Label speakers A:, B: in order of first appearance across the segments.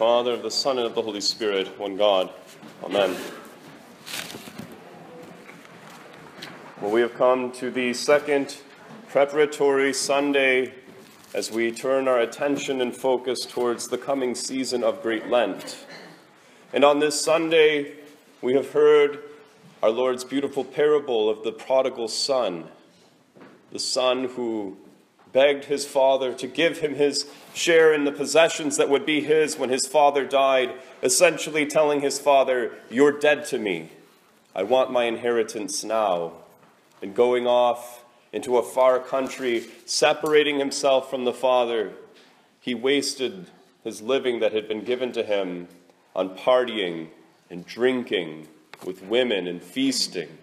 A: Father, of the Son, and of the Holy Spirit, one God. Amen. Well, we have come to the second preparatory Sunday as we turn our attention and focus towards the coming season of Great Lent. And on this Sunday, we have heard our Lord's beautiful parable of the prodigal son, the son who begged his father to give him his share in the possessions that would be his when his father died, essentially telling his father, You're dead to me. I want my inheritance now. And going off into a far country, separating himself from the father, he wasted his living that had been given to him on partying and drinking with women and feasting,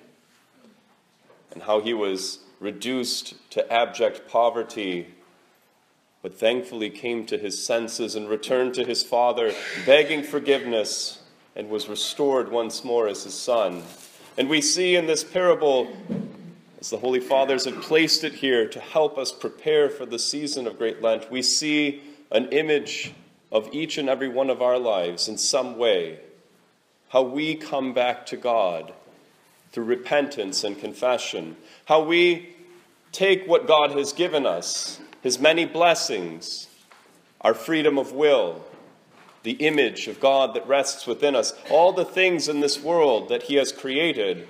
A: and how he was reduced to abject poverty, but thankfully came to his senses and returned to his father, begging forgiveness, and was restored once more as his son. And we see in this parable, as the Holy Fathers have placed it here to help us prepare for the season of Great Lent, we see an image of each and every one of our lives in some way. How we come back to God through repentance and confession. How we take what God has given us, His many blessings, our freedom of will, the image of God that rests within us, all the things in this world that He has created.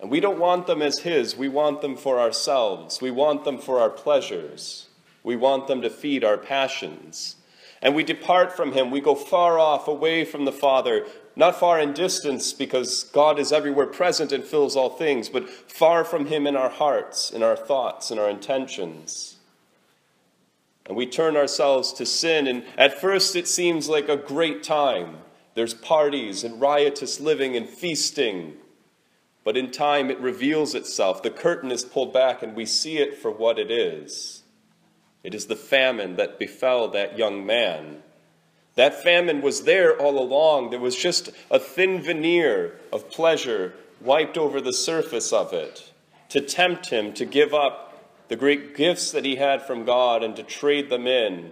A: And we don't want them as His, we want them for ourselves. We want them for our pleasures. We want them to feed our passions. And we depart from Him. We go far off, away from the Father, not far in distance because God is everywhere present and fills all things, but far from Him in our hearts, in our thoughts, in our intentions. And we turn ourselves to sin, and at first it seems like a great time. There's parties and riotous living and feasting. But in time it reveals itself. The curtain is pulled back, and we see it for what it is. It is the famine that befell that young man that famine was there all along. There was just a thin veneer of pleasure wiped over the surface of it to tempt him to give up the great gifts that he had from God and to trade them in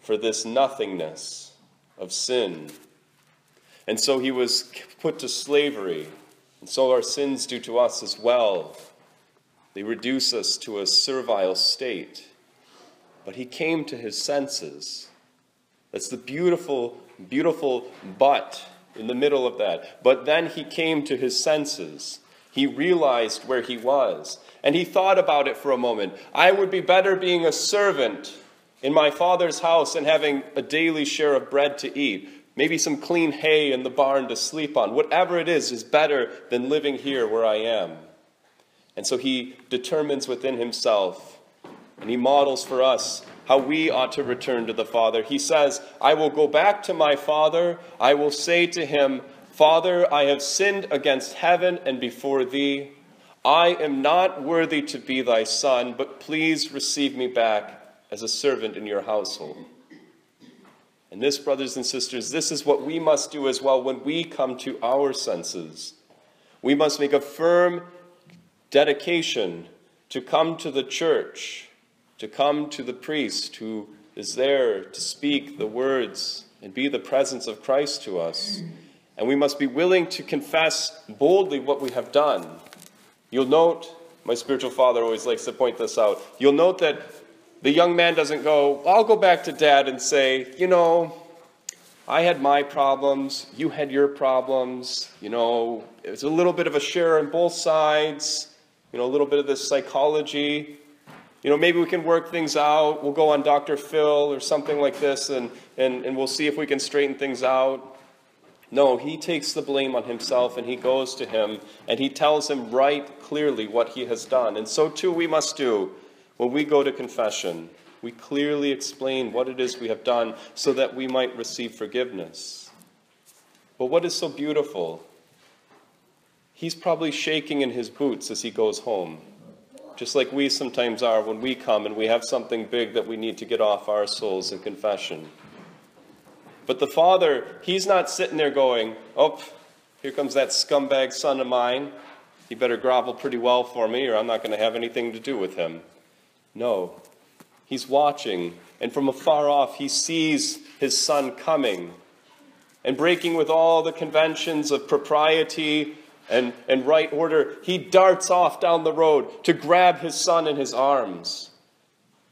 A: for this nothingness of sin. And so he was put to slavery, and so our sins do to us as well. They reduce us to a servile state. But he came to his senses. That's the beautiful, beautiful but in the middle of that. But then he came to his senses. He realized where he was. And he thought about it for a moment. I would be better being a servant in my father's house and having a daily share of bread to eat. Maybe some clean hay in the barn to sleep on. Whatever it is, is better than living here where I am. And so he determines within himself, and he models for us how we ought to return to the Father. He says, I will go back to my Father. I will say to him, Father, I have sinned against heaven and before thee. I am not worthy to be thy son, but please receive me back as a servant in your household. And this, brothers and sisters, this is what we must do as well when we come to our senses. We must make a firm dedication to come to the church to come to the priest who is there to speak the words and be the presence of Christ to us. And we must be willing to confess boldly what we have done. You'll note, my spiritual father always likes to point this out, you'll note that the young man doesn't go, I'll go back to dad and say, you know, I had my problems, you had your problems, you know, it's a little bit of a share on both sides, you know, a little bit of this psychology you know, maybe we can work things out. We'll go on Dr. Phil or something like this and, and, and we'll see if we can straighten things out. No, he takes the blame on himself and he goes to him and he tells him right clearly what he has done. And so too we must do when we go to confession. We clearly explain what it is we have done so that we might receive forgiveness. But what is so beautiful? He's probably shaking in his boots as he goes home just like we sometimes are when we come and we have something big that we need to get off our souls in confession. But the Father, He's not sitting there going, Oh, here comes that scumbag son of mine. He better grovel pretty well for me, or I'm not going to have anything to do with him. No. He's watching, and from afar off, He sees his son coming and breaking with all the conventions of propriety and, and right order, he darts off down the road to grab his son in his arms.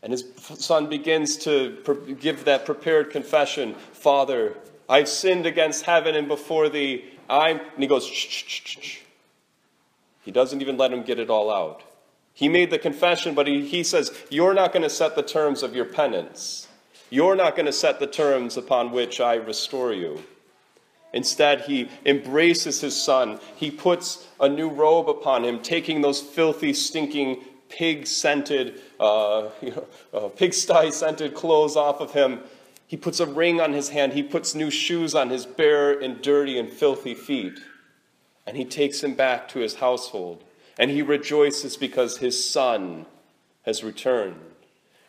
A: And his son begins to give that prepared confession Father, I've sinned against heaven and before thee. I'm, and he goes, shh, shh, shh. He doesn't even let him get it all out. He made the confession, but he, he says, You're not going to set the terms of your penance. You're not going to set the terms upon which I restore you. Instead, he embraces his son. He puts a new robe upon him, taking those filthy, stinking, pig scented, uh, you know, uh, pigsty scented clothes off of him. He puts a ring on his hand. He puts new shoes on his bare and dirty and filthy feet. And he takes him back to his household. And he rejoices because his son has returned.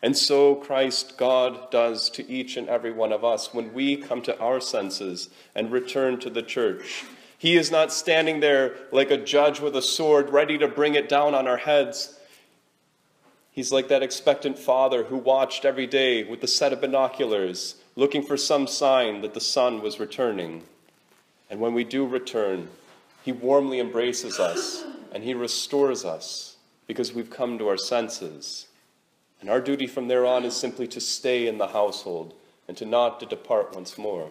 A: And so Christ God does to each and every one of us when we come to our senses and return to the church. He is not standing there like a judge with a sword ready to bring it down on our heads. He's like that expectant father who watched every day with the set of binoculars, looking for some sign that the son was returning. And when we do return, he warmly embraces us and he restores us because we've come to our senses. And our duty from there on is simply to stay in the household and to not to depart once more.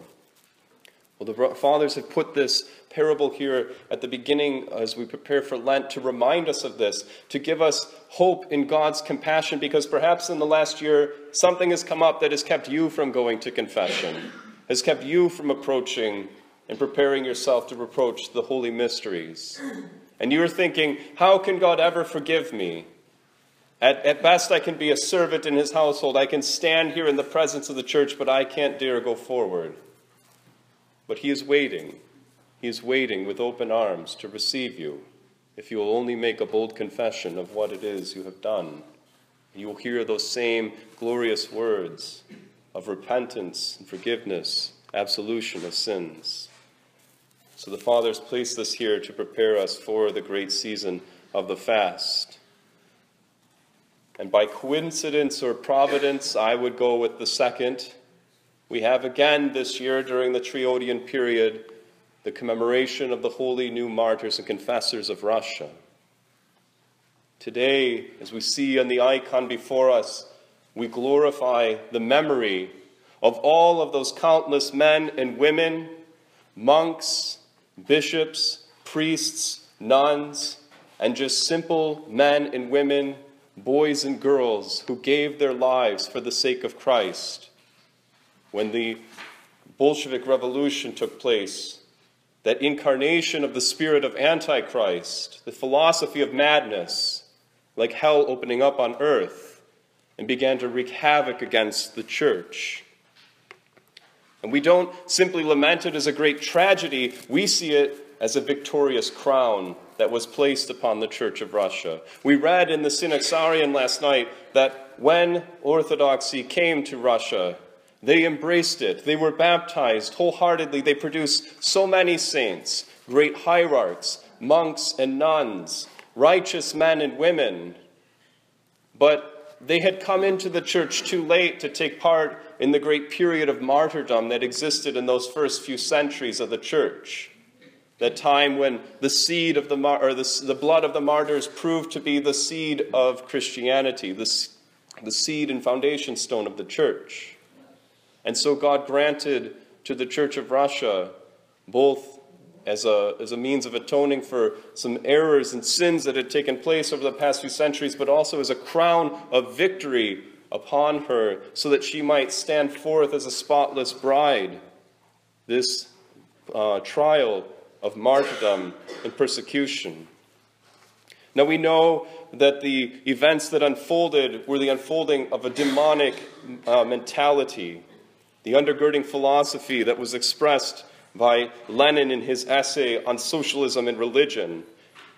A: Well, the fathers have put this parable here at the beginning as we prepare for Lent to remind us of this, to give us hope in God's compassion, because perhaps in the last year something has come up that has kept you from going to confession, has kept you from approaching and preparing yourself to approach the holy mysteries. And you're thinking, how can God ever forgive me? At, at best, I can be a servant in his household. I can stand here in the presence of the church, but I can't dare go forward. But he is waiting. He is waiting with open arms to receive you if you will only make a bold confession of what it is you have done. You will hear those same glorious words of repentance and forgiveness, absolution of sins. So the Father's placed this here to prepare us for the great season of the fast. And by coincidence or providence, I would go with the second. We have again this year during the Triodion period the commemoration of the holy new martyrs and confessors of Russia. Today, as we see on the icon before us, we glorify the memory of all of those countless men and women, monks, bishops, priests, nuns, and just simple men and women boys and girls who gave their lives for the sake of Christ. When the Bolshevik Revolution took place, that incarnation of the spirit of Antichrist, the philosophy of madness, like hell opening up on earth, and began to wreak havoc against the church. And we don't simply lament it as a great tragedy, we see it as a victorious crown that was placed upon the Church of Russia. We read in the Synaxarion last night that when Orthodoxy came to Russia, they embraced it. They were baptized wholeheartedly. They produced so many saints, great hierarchs, monks and nuns, righteous men and women. But they had come into the church too late to take part in the great period of martyrdom that existed in those first few centuries of the church that time when the seed of the or the, the blood of the martyrs proved to be the seed of Christianity, the, the seed and foundation stone of the church. And so God granted to the Church of Russia both as a, as a means of atoning for some errors and sins that had taken place over the past few centuries, but also as a crown of victory upon her so that she might stand forth as a spotless bride. This uh, trial of martyrdom and persecution. Now we know that the events that unfolded were the unfolding of a demonic uh, mentality, the undergirding philosophy that was expressed by Lenin in his essay on socialism and religion.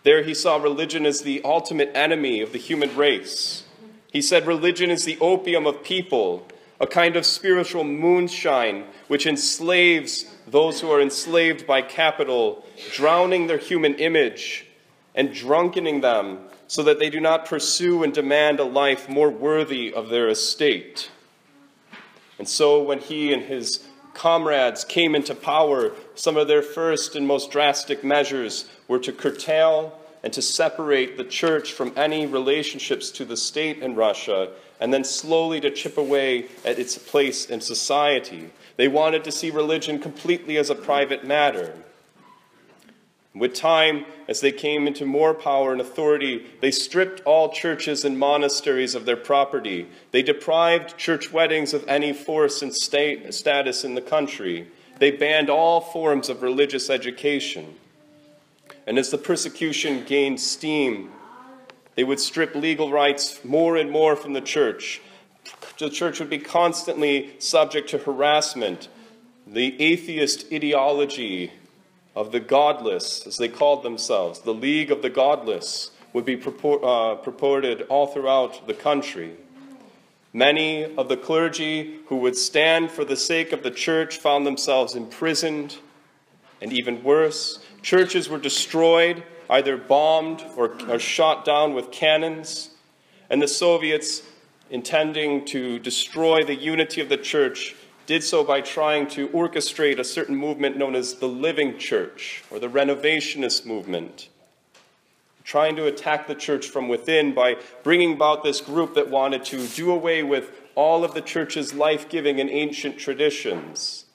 A: There he saw religion as the ultimate enemy of the human race. He said religion is the opium of people, a kind of spiritual moonshine which enslaves those who are enslaved by capital, drowning their human image and drunkening them so that they do not pursue and demand a life more worthy of their estate. And so when he and his comrades came into power, some of their first and most drastic measures were to curtail and to separate the church from any relationships to the state in Russia, and then slowly to chip away at its place in society. They wanted to see religion completely as a private matter. With time, as they came into more power and authority, they stripped all churches and monasteries of their property. They deprived church weddings of any force and state status in the country. They banned all forms of religious education. And as the persecution gained steam, they would strip legal rights more and more from the church. The church would be constantly subject to harassment. The atheist ideology of the godless, as they called themselves, the League of the Godless, would be purport, uh, purported all throughout the country. Many of the clergy who would stand for the sake of the church found themselves imprisoned, and even worse, churches were destroyed, either bombed or, or shot down with cannons, and the Soviets, intending to destroy the unity of the church, did so by trying to orchestrate a certain movement known as the Living Church or the Renovationist movement, trying to attack the church from within by bringing about this group that wanted to do away with all of the church's life giving and ancient traditions,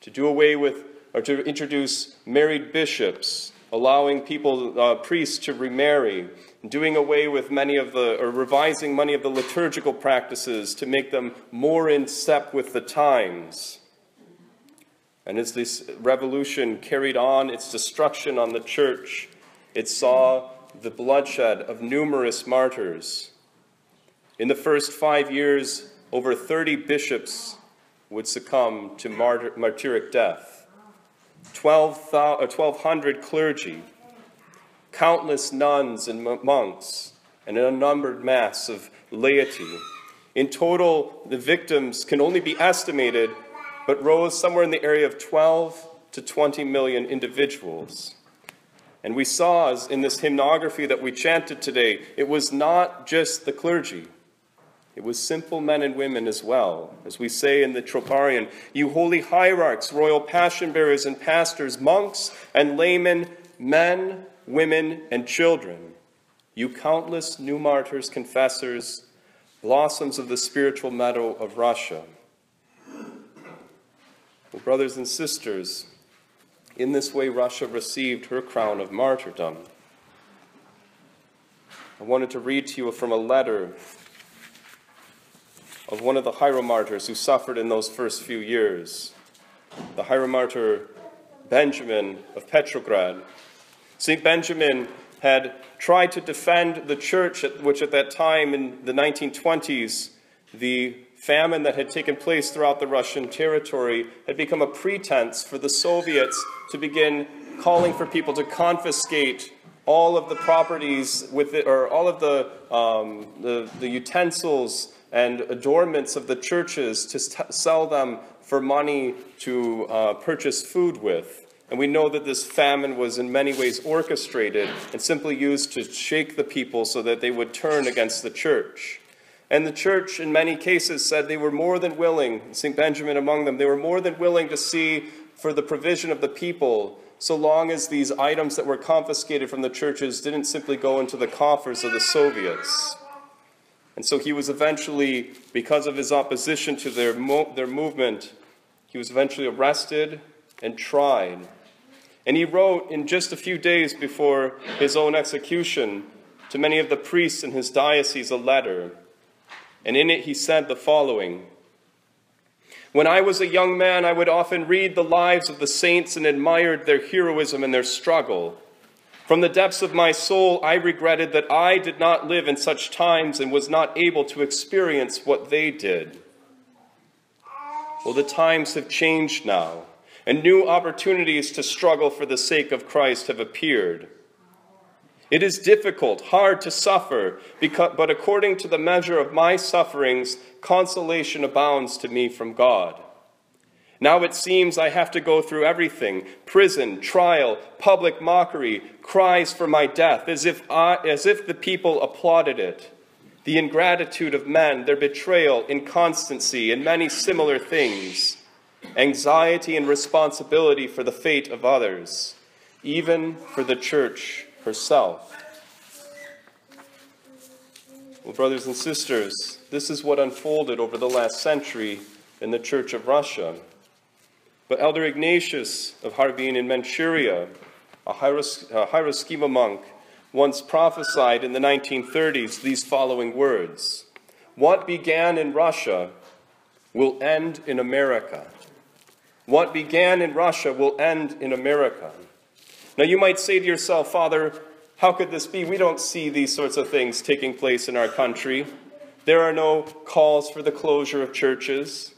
A: to do away with or to introduce married bishops, allowing people, uh, priests to remarry, doing away with many of the, or revising many of the liturgical practices to make them more in step with the times. And as this revolution carried on its destruction on the church, it saw the bloodshed of numerous martyrs. In the first five years, over 30 bishops would succumb to martyr, martyric death. 12, 1,200 clergy, countless nuns and monks, and an unnumbered mass of laity. In total, the victims can only be estimated, but rose somewhere in the area of 12 to 20 million individuals. And we saw in this hymnography that we chanted today, it was not just the clergy. It was simple men and women as well. As we say in the Troparion, you holy hierarchs, royal passion bearers and pastors, monks and laymen, men, women, and children, you countless new martyrs, confessors, blossoms of the spiritual meadow of Russia. Well, brothers and sisters, in this way Russia received her crown of martyrdom. I wanted to read to you from a letter of one of the hieromartyrs who suffered in those first few years, the hieromartyr Benjamin of Petrograd. St. Benjamin had tried to defend the church, which at that time in the 1920s, the famine that had taken place throughout the Russian territory had become a pretense for the Soviets to begin calling for people to confiscate all of the properties with it, or all of the, um, the, the, utensils and adornments of the churches to sell them for money to uh, purchase food with. And we know that this famine was in many ways orchestrated and simply used to shake the people so that they would turn against the church. And the church, in many cases, said they were more than willing, St. Benjamin among them, they were more than willing to see for the provision of the people, so long as these items that were confiscated from the churches didn't simply go into the coffers of the Soviets. And so he was eventually, because of his opposition to their, mo- their movement, he was eventually arrested and tried and he wrote in just a few days before his own execution to many of the priests in his diocese a letter. And in it he said the following When I was a young man, I would often read the lives of the saints and admired their heroism and their struggle. From the depths of my soul, I regretted that I did not live in such times and was not able to experience what they did. Well, the times have changed now and new opportunities to struggle for the sake of Christ have appeared. It is difficult, hard to suffer, because, but according to the measure of my sufferings, consolation abounds to me from God. Now it seems I have to go through everything prison, trial, public mockery, cries for my death, as if, I, as if the people applauded it. the ingratitude of men, their betrayal, inconstancy, and many similar things, anxiety and responsibility for the fate of others, even for the church herself. Well, brothers and sisters, this is what unfolded over the last century in the Church of Russia. But Elder Ignatius of Harbin in Manchuria, a hieroschemamonk, once prophesied in the 1930s these following words What began in Russia will end in America. What began in Russia will end in America. Now, you might say to yourself, Father, how could this be? We don't see these sorts of things taking place in our country. There are no calls for the closure of churches.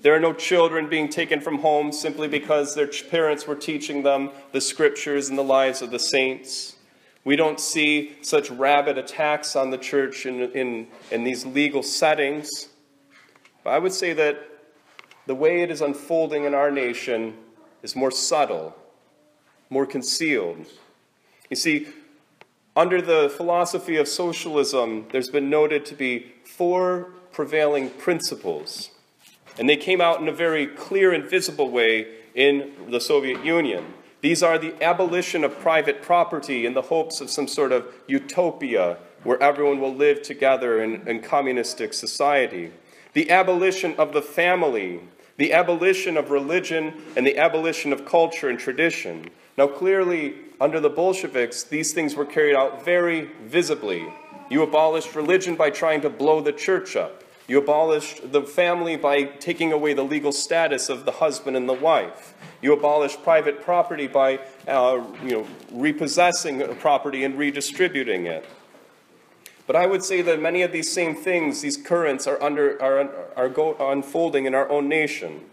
A: There are no children being taken from home simply because their parents were teaching them the scriptures and the lives of the saints. We don't see such rabid attacks on the church in, in, in these legal settings. But I would say that the way it is unfolding in our nation is more subtle, more concealed. You see, under the philosophy of socialism, there's been noted to be four prevailing principles. And they came out in a very clear and visible way in the Soviet Union. These are the abolition of private property in the hopes of some sort of utopia where everyone will live together in, in communistic society. The abolition of the family, the abolition of religion, and the abolition of culture and tradition. Now, clearly, under the Bolsheviks, these things were carried out very visibly. You abolished religion by trying to blow the church up. You abolished the family by taking away the legal status of the husband and the wife. You abolished private property by uh, you know, repossessing property and redistributing it. But I would say that many of these same things, these currents, are, under, are, are go, unfolding in our own nation.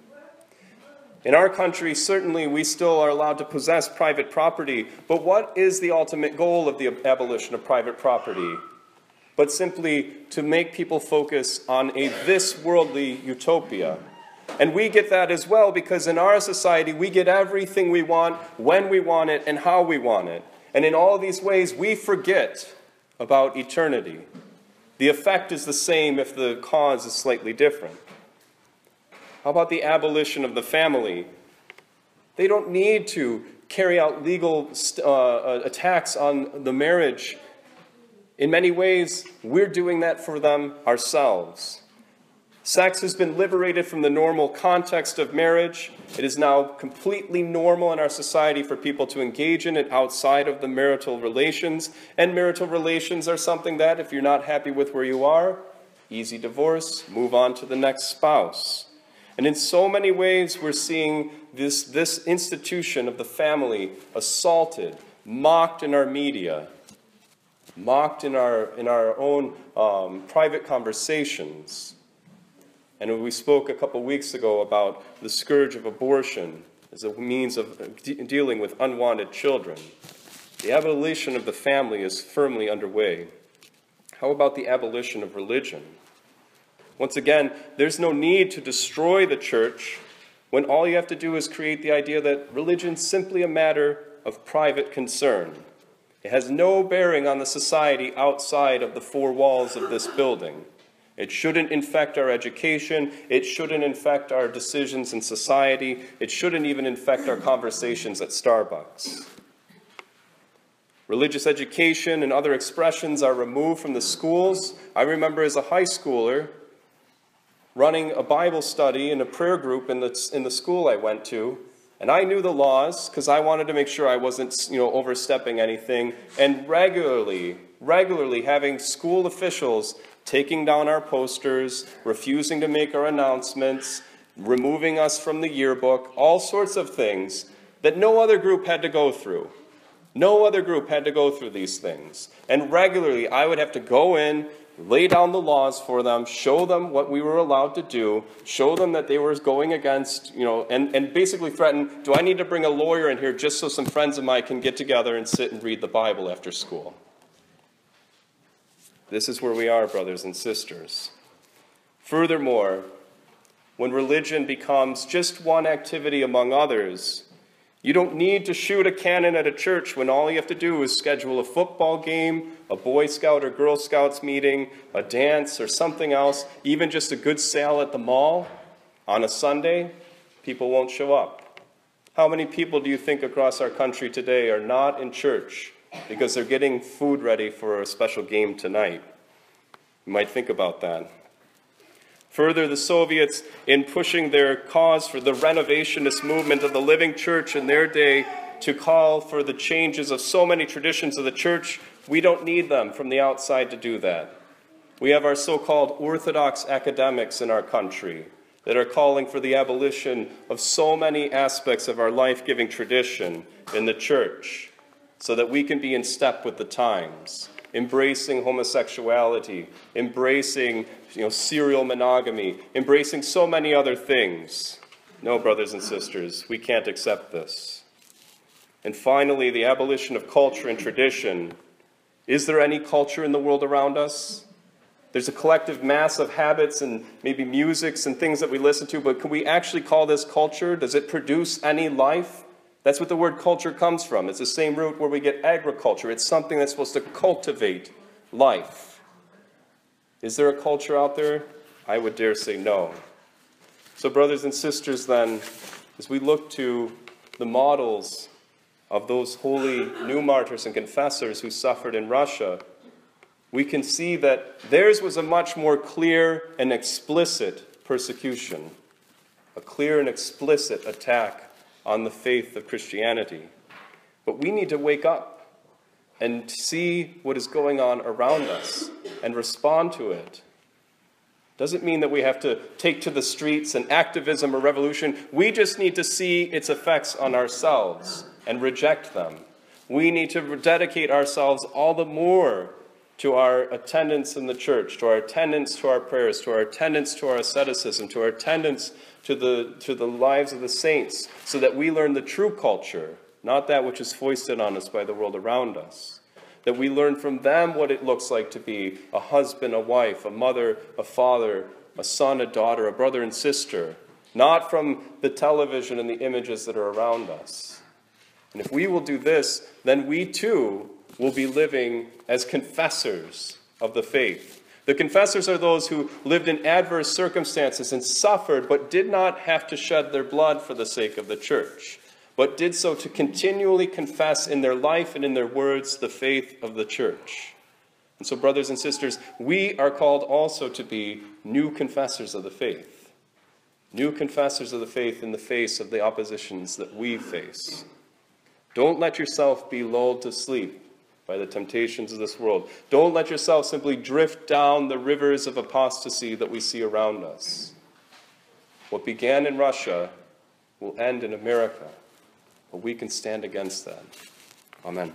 A: In our country, certainly we still are allowed to possess private property, but what is the ultimate goal of the abolition of private property? But simply to make people focus on a this worldly utopia. And we get that as well because in our society, we get everything we want, when we want it, and how we want it. And in all these ways, we forget about eternity. The effect is the same if the cause is slightly different. How about the abolition of the family? They don't need to carry out legal uh, uh, attacks on the marriage. In many ways, we're doing that for them ourselves. Sex has been liberated from the normal context of marriage. It is now completely normal in our society for people to engage in it outside of the marital relations. And marital relations are something that, if you're not happy with where you are, easy divorce, move on to the next spouse. And in so many ways, we're seeing this, this institution of the family assaulted, mocked in our media, mocked in our, in our own um, private conversations. And we spoke a couple weeks ago about the scourge of abortion as a means of de dealing with unwanted children. The abolition of the family is firmly underway. How about the abolition of religion? Once again, there's no need to destroy the church when all you have to do is create the idea that religion is simply a matter of private concern. It has no bearing on the society outside of the four walls of this building. It shouldn't infect our education. It shouldn't infect our decisions in society. It shouldn't even infect our conversations at Starbucks. Religious education and other expressions are removed from the schools. I remember as a high schooler running a Bible study in a prayer group in the, in the school I went to. And I knew the laws because I wanted to make sure I wasn't, you know, overstepping anything. And regularly, regularly having school officials taking down our posters, refusing to make our announcements, removing us from the yearbook, all sorts of things that no other group had to go through. No other group had to go through these things. And regularly, I would have to go in, lay down the laws for them, show them what we were allowed to do, show them that they were going against, you know, and, and basically threaten, do I need to bring a lawyer in here just so some friends of mine can get together and sit and read the Bible after school? This is where we are, brothers and sisters. Furthermore, when religion becomes just one activity among others, You don't need to shoot a cannon at a church when all you have to do is schedule a football game, a Boy Scout or Girl Scouts meeting, a dance or something else, even just a good sale at the mall on a Sunday. People won't show up. How many people do you think across our country today are not in church because they're getting food ready for a special game tonight? You might think about that. Further, the Soviets, in pushing their cause for the renovationist movement of the living church in their day to call for the changes of so many traditions of the church, we don't need them from the outside to do that. We have our so called Orthodox academics in our country that are calling for the abolition of so many aspects of our life giving tradition in the church so that we can be in step with the times embracing homosexuality, embracing you know, serial monogamy, embracing so many other things. No, brothers and sisters, we can't accept this. And finally, the abolition of culture and tradition. Is there any culture in the world around us? There's a collective mass of habits and maybe musics and things that we listen to, but can we actually call this culture? Does it produce any life? That's what the word culture comes from. It's the same root where we get agriculture. It's something that's supposed to cultivate life. Is there a culture out there? I would dare say no. So, brothers and sisters, then, as we look to the models of those holy new martyrs and confessors who suffered in Russia, we can see that theirs was a much more clear and explicit persecution, a clear and explicit attack on the faith of Christianity. But we need to wake up and see what is going on around us and respond to it. Doesn't mean that we have to take to the streets and activism or revolution. We just need to see its effects on ourselves and reject them. We need to dedicate ourselves all the more to our attendance in the church, to our attendance to our prayers, to our attendance to our asceticism, to our attendance to the, to the lives of the saints, so that we learn the true culture, not that which is foisted on us by the world around us. That we learn from them what it looks like to be a husband, a wife, a mother, a father, a son, a daughter, a brother and sister, not from the television and the images that are around us. And if we will do this, then we too will be living as confessors of the faith. The confessors are those who lived in adverse circumstances and suffered, but did not have to shed their blood for the sake of the church, but did so to continually confess in their life and in their words the faith of the church. And so, brothers and sisters, we are called also to be new confessors of the faith. New confessors of the faith in the face of the oppositions that we face. Don't let yourself be lulled to sleep by the temptations of this world. Don't let yourself simply drift down the rivers of apostasy that we see around us. What began in Russia will end in America, but we can stand against that. Amen.